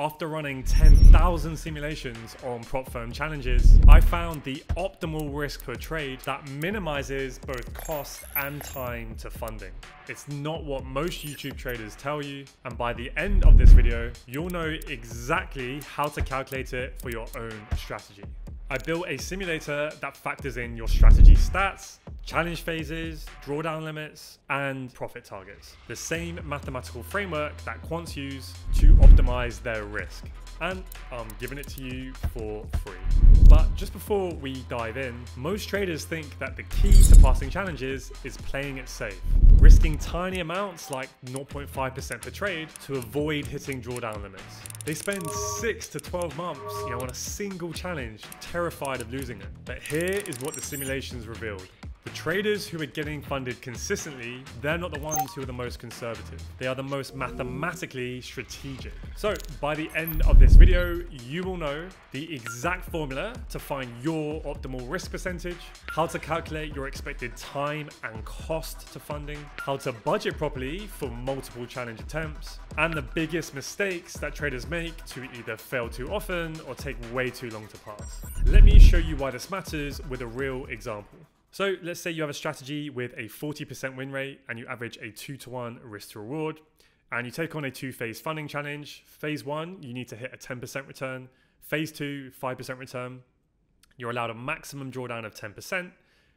After running 10,000 simulations on prop firm challenges, I found the optimal risk per trade that minimizes both cost and time to funding. It's not what most YouTube traders tell you, and by the end of this video, you'll know exactly how to calculate it for your own strategy. I built a simulator that factors in your strategy stats, challenge phases, drawdown limits, and profit targets. The same mathematical framework that quants use to optimize their risk. And I'm giving it to you for free. But just before we dive in, most traders think that the key to passing challenges is playing it safe, risking tiny amounts like 0.5% per trade to avoid hitting drawdown limits. They spend 6 to 12 months you know, on a single challenge, terrified of losing it. But here is what the simulations revealed. The traders who are getting funded consistently, they're not the ones who are the most conservative. They are the most mathematically strategic. So by the end of this video, you will know the exact formula to find your optimal risk percentage, how to calculate your expected time and cost to funding, how to budget properly for multiple challenge attempts, and the biggest mistakes that traders make to either fail too often or take way too long to pass. Let me show you why this matters with a real example. So let's say you have a strategy with a 40% win rate and you average a 2 to 1 risk to reward and you take on a two phase funding challenge. Phase 1, you need to hit a 10% return. Phase 2, 5% return. You're allowed a maximum drawdown of 10%.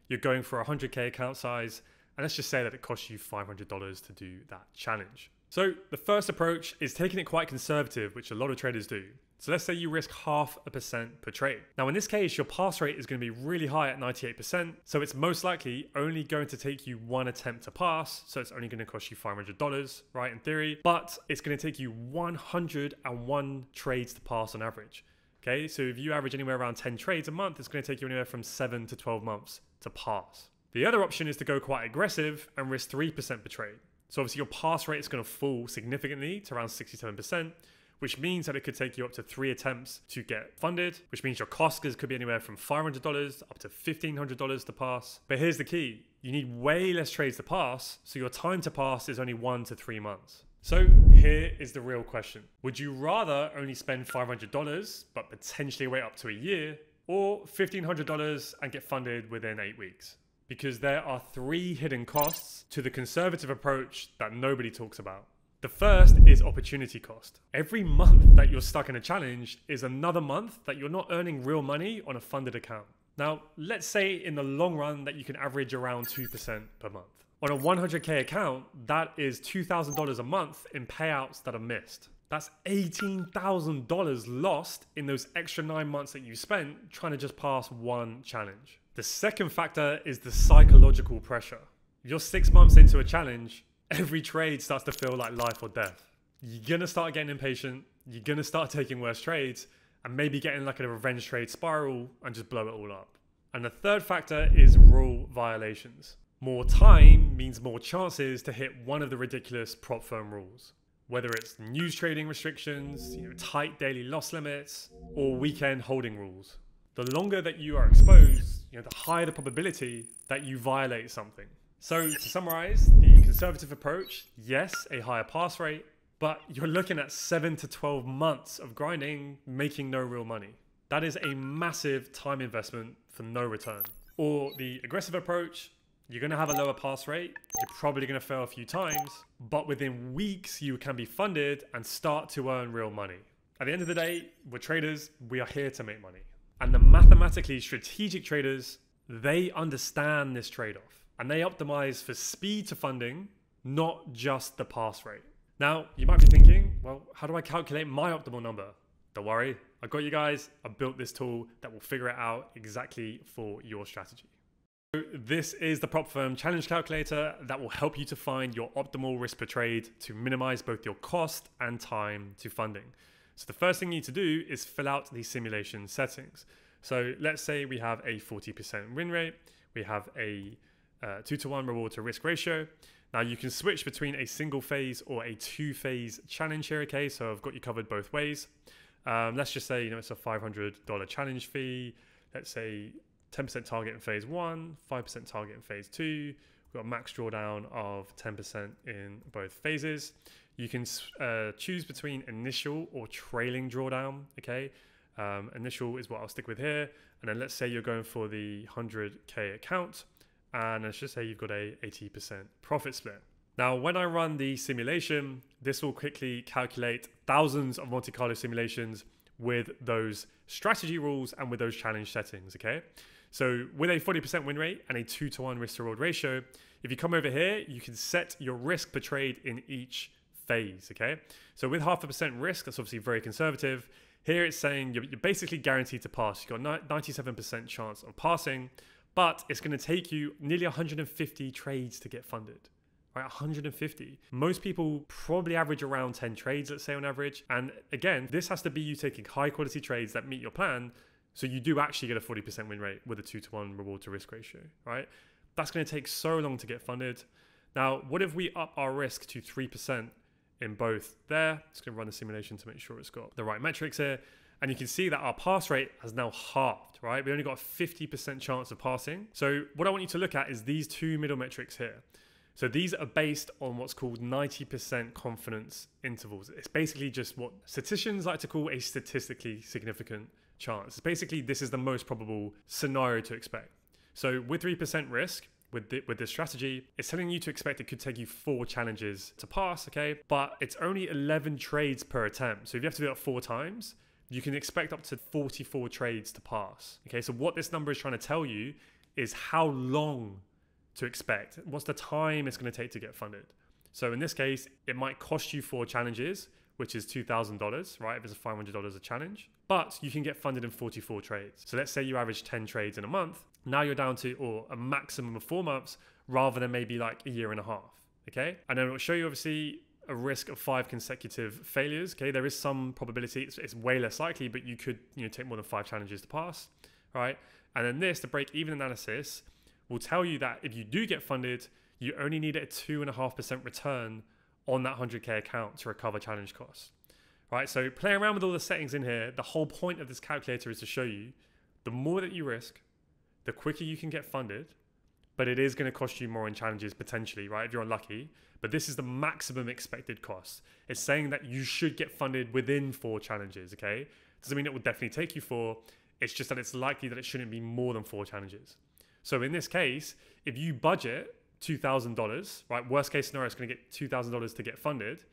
You're going for a 100k account size and let's just say that it costs you $500 to do that challenge. So the first approach is taking it quite conservative, which a lot of traders do. So let's say you risk half a percent per trade. Now in this case, your pass rate is going to be really high at 98%. So it's most likely only going to take you one attempt to pass. So it's only going to cost you $500, right? In theory, but it's going to take you 101 trades to pass on average. Okay. So if you average anywhere around 10 trades a month, it's going to take you anywhere from seven to 12 months to pass. The other option is to go quite aggressive and risk 3% per trade. So obviously your pass rate is going to fall significantly to around 67%, which means that it could take you up to three attempts to get funded, which means your cost could be anywhere from $500 up to $1,500 to pass. But here's the key. You need way less trades to pass, so your time to pass is only one to three months. So here is the real question. Would you rather only spend $500 but potentially wait up to a year or $1,500 and get funded within eight weeks? because there are three hidden costs to the conservative approach that nobody talks about. The first is opportunity cost. Every month that you're stuck in a challenge is another month that you're not earning real money on a funded account. Now, let's say in the long run that you can average around 2% per month. On a 100k account, that is $2,000 a month in payouts that are missed. That's $18,000 lost in those extra nine months that you spent trying to just pass one challenge. The second factor is the psychological pressure. You're six months into a challenge, every trade starts to feel like life or death. You're gonna start getting impatient, you're gonna start taking worse trades, and maybe getting like a revenge trade spiral and just blow it all up. And the third factor is rule violations. More time means more chances to hit one of the ridiculous prop firm rules. Whether it's news trading restrictions, you know, tight daily loss limits, or weekend holding rules. The longer that you are exposed, you know, the higher the probability that you violate something. So to summarize, the conservative approach, yes, a higher pass rate, but you're looking at seven to 12 months of grinding, making no real money. That is a massive time investment for no return. Or the aggressive approach, you're going to have a lower pass rate. You're probably going to fail a few times, but within weeks, you can be funded and start to earn real money. At the end of the day, we're traders. We are here to make money. And the mathematically strategic traders, they understand this trade off and they optimize for speed to funding, not just the pass rate. Now, you might be thinking, well, how do I calculate my optimal number? Don't worry, I got you guys. I built this tool that will figure it out exactly for your strategy. So this is the prop firm challenge calculator that will help you to find your optimal risk per trade to minimize both your cost and time to funding. So the first thing you need to do is fill out the simulation settings. So let's say we have a 40% win rate, we have a uh, two to one reward to risk ratio. Now you can switch between a single phase or a two phase challenge here, okay? So I've got you covered both ways. Um, let's just say, you know, it's a $500 challenge fee. Let's say 10% target in phase one, 5% target in phase two. We've got max drawdown of 10% in both phases. you can uh, choose between initial or trailing drawdown. Okay, um, initial is what I'll stick with here, and then let's say you're going for the 100k account, and let's just say you've got a 80% profit split. Now, when I run the simulation, this will quickly calculate thousands of Monte Carlo simulations with those strategy rules and with those challenge settings. Okay, so with a 40% win rate and a two to one risk to reward ratio, if you come over here, you can set your risk per trade in each phase. Okay. So with half a percent risk, that's obviously very conservative. Here it's saying you're, basically guaranteed to pass. You've got 97% chance of passing, but it's going to take you nearly 150 trades to get funded. Right, 150. Most people probably average around 10 trades, let's say on average. And again, this has to be you taking high quality trades that meet your plan. So you do actually get a 40% win rate with a two to one reward to risk ratio, right? That's going to take so long to get funded. Now, what if we up our risk to 3% in both there? it's going to run the simulation to make sure it's got the right metrics here. And you can see that our pass rate has now halved, right? We only got a 50% chance of passing. So what I want you to look at is these two middle metrics here. So these are based on what's called 90% confidence intervals. It's basically just what statisticians like to call a statistically significant chance. Basically, this is the most probable scenario to expect. So with 3% risk, with, the, with this strategy, it's telling you to expect it could take you four challenges to pass, okay? But it's only 11 trades per attempt. So if you have to do that four times, you can expect up to 44 trades to pass. Okay, so what this number is trying to tell you is how long to expect. What's the time it's going to take to get funded? So in this case, it might cost you four challenges, which is $2,000, right? If it's a $500 a challenge, but you can get funded in 44 trades. So let's say you average 10 trades in a month. Now you're down to or a maximum of four months rather than maybe like a year and a half. Okay. And then it'll show you obviously a risk of five consecutive failures. Okay. There is some probability. It's, it's way less likely, but you could, you know, take more than five challenges to pass. Right. And then this, the break even analysis, will tell you that if you do get funded, you only need a two and a half percent return on that 100k account to recover challenge costs. Right, so play around with all the settings in here. The whole point of this calculator is to show you the more that you risk, the quicker you can get funded, but it is going to cost you more in challenges potentially, right? If you're unlucky. But this is the maximum expected cost. It's saying that you should get funded within four challenges, okay? Doesn't mean it will definitely take you four. It's just that it's likely that it shouldn't be more than four challenges. So in this case, if you budget $2,000, right? Worst case scenario, it's going to get $2,000 to get funded,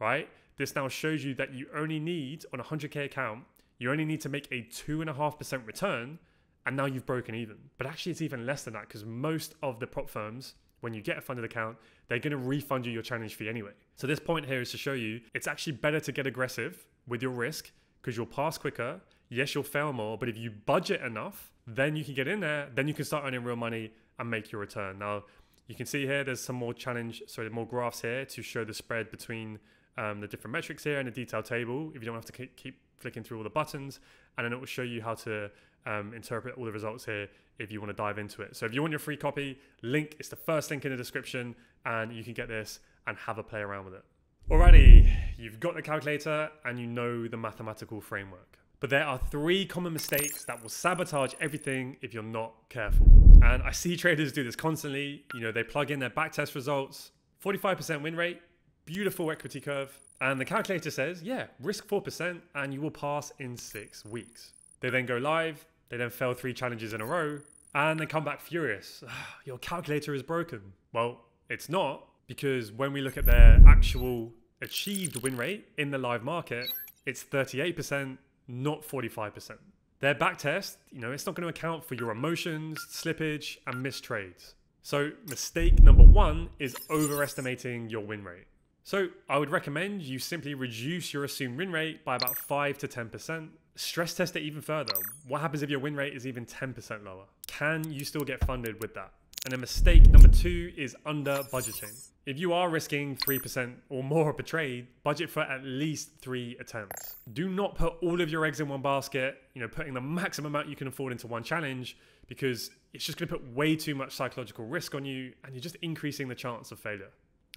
right? This now shows you that you only need, on a 100K account, you only need to make a 2.5% return, and now you've broken even. But actually, it's even less than that because most of the prop firms, when you get a funded account, they're going to refund you your challenge fee anyway. So, this point here is to show you it's actually better to get aggressive with your risk because you'll pass quicker. Yes, you'll fail more, but if you budget enough, then you can get in there, then you can start earning real money and make your return. Now, you can see here there's some more challenge, sorry, more graphs here to show the spread between um, the different metrics here and the detailed table if you don't have to keep flicking through all the buttons. And then it will show you how to um, interpret all the results here if you want to dive into it. So if you want your free copy, link is the first link in the description and you can get this and have a play around with it. Alrighty, you've got the calculator and you know the mathematical framework. But there are three common mistakes that will sabotage everything if you're not careful. And I see traders do this constantly. You know, they plug in their backtest results, 45% win rate, beautiful equity curve. And the calculator says, yeah, risk 4% and you will pass in six weeks. They then go live, they then fail three challenges in a row, and they come back furious. Your calculator is broken. Well, it's not, because when we look at their actual achieved win rate in the live market, it's 38%, not 45%. Their backtest, you know, it's not going to account for your emotions, slippage, and missed trades. So, mistake number one is overestimating your win rate. So, I would recommend you simply reduce your assumed win rate by about 5 to 10%. Stress test it even further. What happens if your win rate is even 10% lower? Can you still get funded with that? And then mistake number two is under budgeting. If you are risking 3% or more a trade, budget for at least three attempts. Do not put all of your eggs in one basket, you know, putting the maximum amount you can afford into one challenge because it's just to put way too much psychological risk on you and you're just increasing the chance of failure.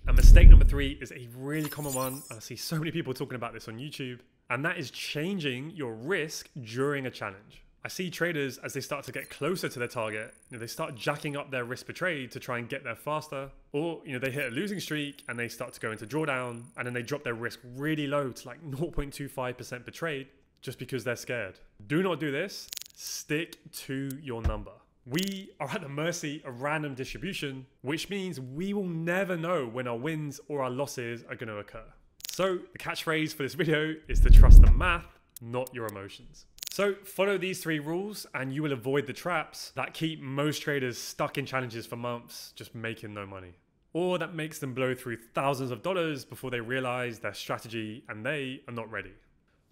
And mistake number three is a really common one. I see so many people talking about this on YouTube, and that is changing your risk during a challenge. I see traders as they start to get closer to their target, you know, they start jacking up their risk per trade to try and get there faster, or you know they hit a losing streak and they start to go into drawdown, and then they drop their risk really low to like 0.25% per trade just because they're scared. Do not do this. Stick to your number. We are at the mercy of random distribution, which means we will never know when our wins or our losses are going to occur. So the catchphrase for this video is to trust the math, not your emotions. So follow these three rules and you will avoid the traps that keep most traders stuck in challenges for months, just making no money. Or that makes them blow through thousands of dollars before they realize their strategy and they are not ready.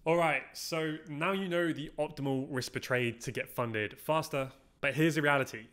All right, so now you know the optimal risk per trade to get funded faster. But here's the reality.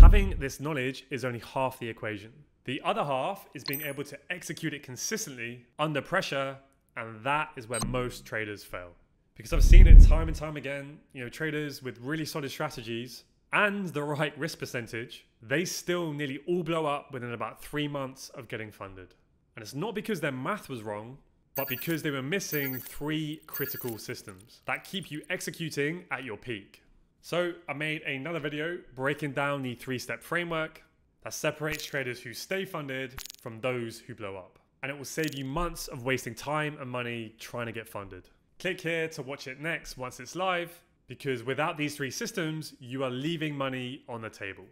Having this knowledge is only half the equation. The other half is being able to execute it consistently under pressure, and that is where most traders fail because I've seen it time and time again. You know, traders with really solid strategies and the right risk percentage, they still nearly all blow up within about three months of getting funded. And it's not because their math was wrong, but because they were missing three critical systems that keep you executing at your peak. So I made another video breaking down the three-step framework that separates traders who stay funded from those who blow up. And it will save you months of wasting time and money trying to get funded. Click here to watch it next once it's live, because without these three systems, you are leaving money on the table.